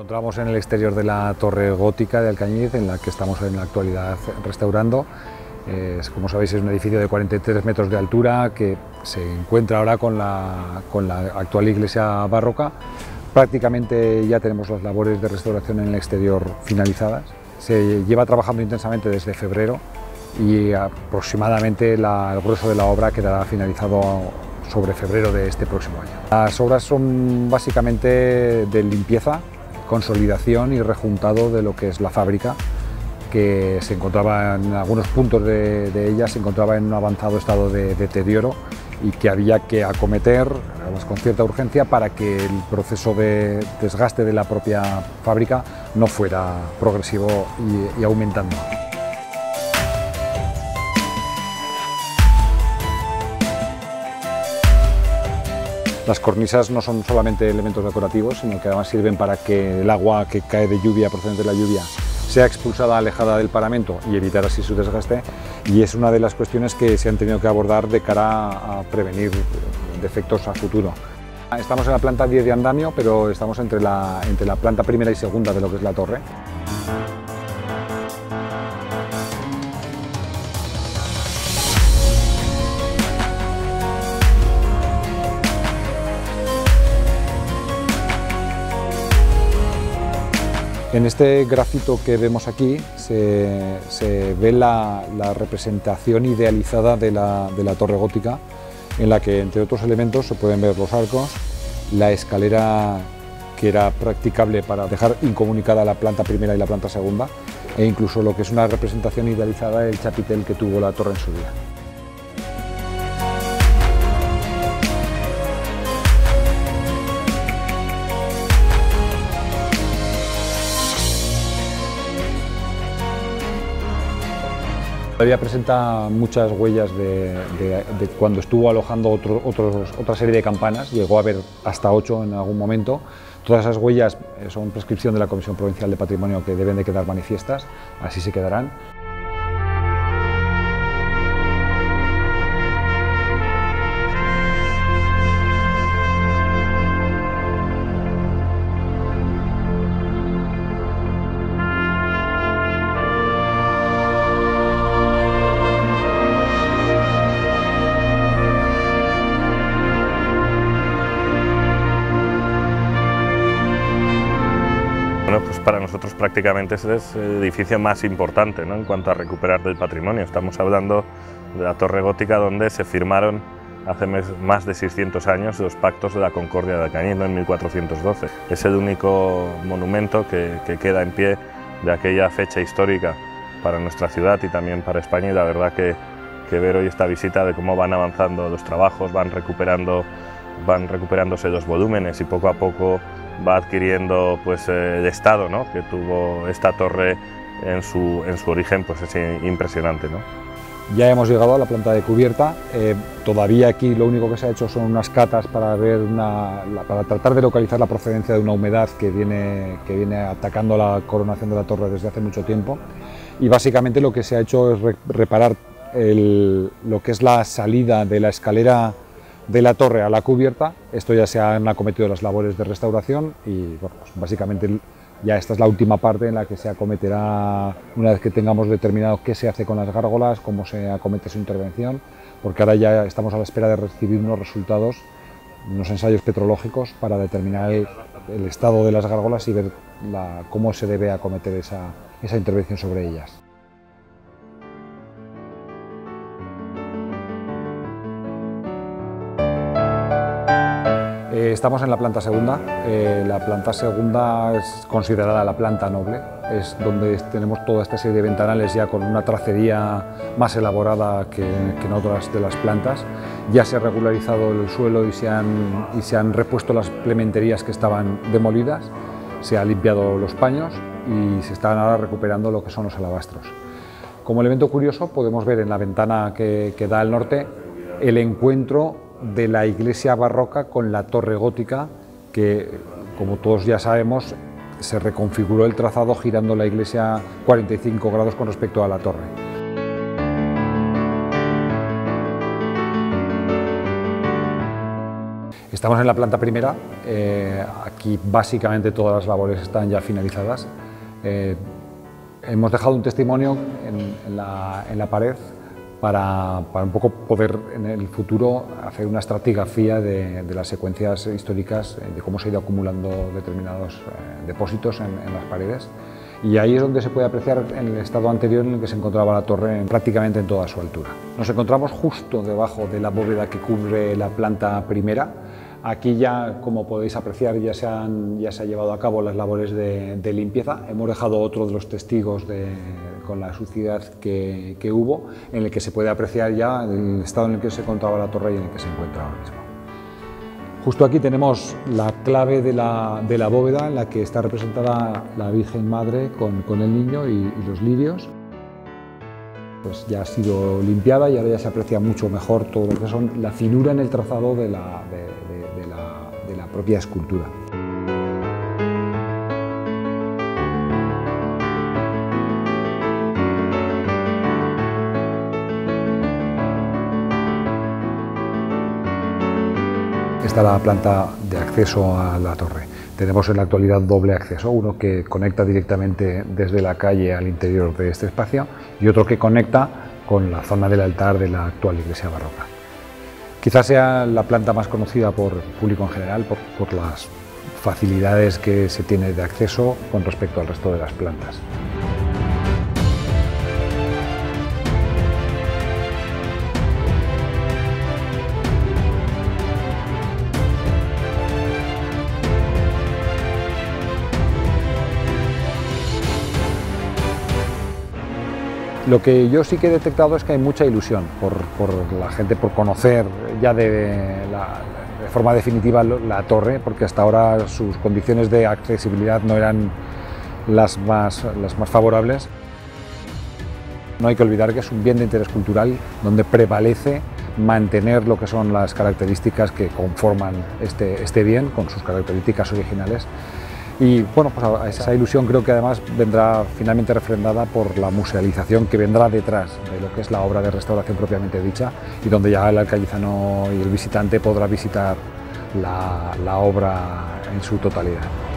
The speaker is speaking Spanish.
encontramos en el exterior de la torre gótica de Alcañiz, en la que estamos en la actualidad restaurando. como sabéis es un edificio de 43 metros de altura que se encuentra ahora con la, con la actual iglesia barroca. Prácticamente ya tenemos las labores de restauración en el exterior finalizadas. Se lleva trabajando intensamente desde febrero y aproximadamente el grueso de la obra quedará finalizado sobre febrero de este próximo año. Las obras son básicamente de limpieza, consolidación y rejuntado de lo que es la fábrica, que se encontraba en algunos puntos de, ella, se encontraba en un avanzado estado de deterioro y que había que acometer con cierta urgencia para que el proceso de desgaste de la propia fábrica no fuera progresivo y aumentando. Las cornisas no son solamente elementos decorativos, sino que además sirven para que el agua que cae de lluvia, procedente de la lluvia, sea expulsada alejada del paramento y evitar así su desgaste. Y es una de las cuestiones que se han tenido que abordar de cara a prevenir defectos a futuro. Estamos en la planta 10 de andamio, pero estamos entre la, entre la planta primera y segunda de lo que es la torre. En este grafito que vemos aquí se, ve la, representación idealizada de la, de la, torre gótica, en la que entre otros elementos se pueden ver los arcos, la escalera que era practicable para dejar incomunicada la planta primera y la planta segunda, e incluso lo que es una representación idealizada del chapitel que tuvo la torre en su día. Todavía presenta muchas huellas de, cuando estuvo alojando otra serie de campanas, llegó a haber hasta ocho en algún momento. Todas esas huellas eh, son prescripción de la Comisión Provincial de Patrimonio que deben de quedar manifiestas, así se quedarán. Nosotros prácticamente es el edificio más importante en cuanto a recuperar del patrimonio. Estamos hablando de la Torre Gótica donde se firmaron hace más de 600 años los pactos de la Concordia de Alcañiz en 1412. Es el único monumento que, queda en pie de aquella fecha histórica para nuestra ciudad y también para España y la verdad que, que ver hoy esta visita de cómo van avanzando los trabajos, van, recuperando, van recuperándose los volúmenes y poco a poco va adquiriendo pues, eh, el estado ¿no? que tuvo esta torre en su, en su origen, pues es impresionante. ¿no? Ya hemos llegado a la planta de cubierta, eh, todavía aquí lo único que se ha hecho son unas catas para, ver una, para tratar de localizar la procedencia de una humedad que viene, que viene atacando la coronación de la torre desde hace mucho tiempo y básicamente lo que se ha hecho es reparar el, lo que es la salida de la escalera de la torre a la cubierta. Esto ya se han acometido las labores de restauración y pues básicamente ya esta es la última parte en la que se acometerá, una vez que tengamos determinado qué se hace con las gárgolas, cómo se acomete su intervención, porque ahora ya estamos a la espera de recibir unos resultados, unos ensayos petrológicos para determinar el, estado de las gárgolas y ver cómo se debe acometer esa intervención sobre ellas. Eh, estamos en la planta segunda. Eh, la planta segunda es considerada la planta noble. Es donde tenemos toda esta serie de ventanales ya con una tracería más elaborada que, en otras de las plantas. Ya se ha regularizado el suelo y se, han, y se han repuesto las plementerías que estaban demolidas. Se han limpiado los paños y se están ahora recuperando lo que son los alabastros. Como elemento curioso podemos ver en la ventana que, que da al norte el encuentro de la iglesia barroca con la torre gótica que, como todos ya sabemos, se reconfiguró el trazado girando la iglesia 45 grados con respecto a la torre. Estamos en la planta primera, eh, aquí básicamente todas las labores están ya finalizadas. Eh, hemos dejado un testimonio en, la, pared para, un poco poder en el futuro hacer una estratigrafía de, las secuencias históricas, eh, de cómo se ha ido acumulando determinados depósitos en, las paredes. Y ahí es donde se puede apreciar en el estado anterior en el que se encontraba la torre prácticamente en toda su altura. Nos encontramos justo debajo de la bóveda que cubre la planta primera, Aquí ya, como podéis apreciar, ya se han, ya se ha llevado a cabo las labores de, limpieza. Hemos dejado otro de los testigos con la suciedad que, hubo, en el que se puede apreciar ya el estado en el que se encontraba la torre y en el que se encuentra ahora mismo. Justo aquí tenemos la clave de la, bóveda en la que está representada la Virgen Madre con, el niño y, los lirios. Pues ya ha sido limpiada y ahora ya se aprecia mucho mejor todo lo que son la finura en el trazado de la, propia escultura. Esta es la planta de acceso a la torre. Tenemos en la actualidad doble acceso, uno que conecta directamente desde la calle al interior de este espacio y otro que conecta con la zona del altar de la actual iglesia barroca. Quizás sea la planta más conocida por el público en general por, las facilidades que se tiene de acceso con respecto al resto de las plantas. Lo que yo sí que he detectado es que hay mucha ilusión por, la gente, por conocer ya de, forma definitiva la torre, porque hasta ahora sus condiciones de accesibilidad no eran las más, las más favorables. No hay que olvidar que es un bien de interés cultural donde prevalece mantener lo que son las características que conforman este, este bien, con sus características originales, y bueno, pues esa ilusión creo que además vendrá finalmente refrendada por la musealización que vendrá detrás de lo que es la obra de restauración propiamente dicha y donde ya el alcalizano y el visitante podrá visitar la obra en su totalidad.